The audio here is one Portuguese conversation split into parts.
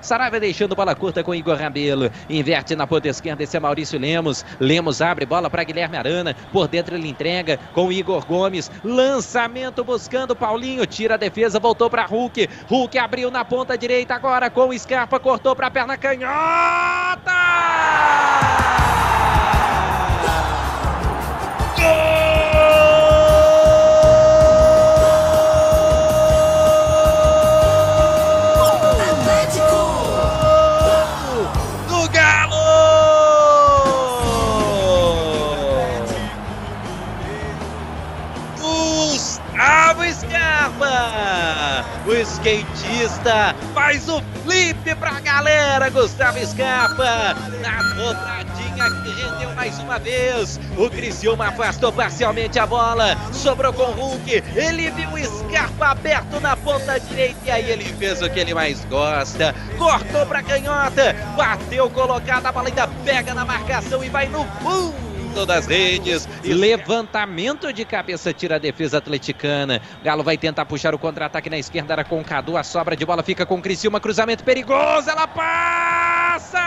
Saravia deixando bola curta com Igor Rabelo. Inverte na ponta esquerda, esse é Maurício Lemos. Lemos abre bola para Guilherme Arana. Por dentro ele entrega com Igor Gomes. Lançamento buscando Paulinho. Tira a defesa, voltou para Hulk. Hulk abriu na ponta direita agora com Scarpa. Cortou para a perna canhota! O skatista faz o flip pra galera. Gustavo Scarpa na dobradinha que rendeu mais uma vez. O Criciúma afastou parcialmente a bola. Sobrou com o Hulk. Ele viu o Scarpa aberto na ponta direita. E aí ele fez o que ele mais gosta. Cortou pra canhota. Bateu colocada. A bola ainda pega na marcação e vai no fundo das redes. Levantamento de cabeça tira a defesa atleticana. Galo vai tentar puxar o contra-ataque na esquerda. Era com Cadu. A sobra de bola fica com Criciúma. Cruzamento perigoso. Ela passa!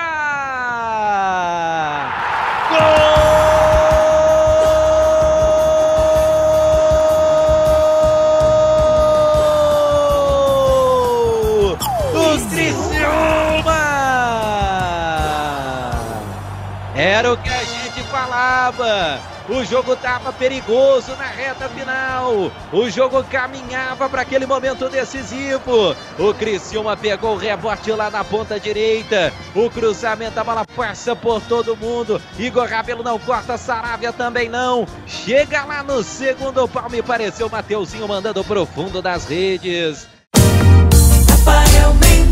Gol! Era o que a gente falava. O jogo estava perigoso na reta final. O jogo caminhava para aquele momento decisivo. O Criciúma pegou o rebote lá na ponta direita. O cruzamento, a bola passa por todo mundo. Igor Rabelo não corta, Saravia também não. Chega lá no segundo pau, me pareceu Mateuzinho mandando pro fundo das redes. Rafael Mendes.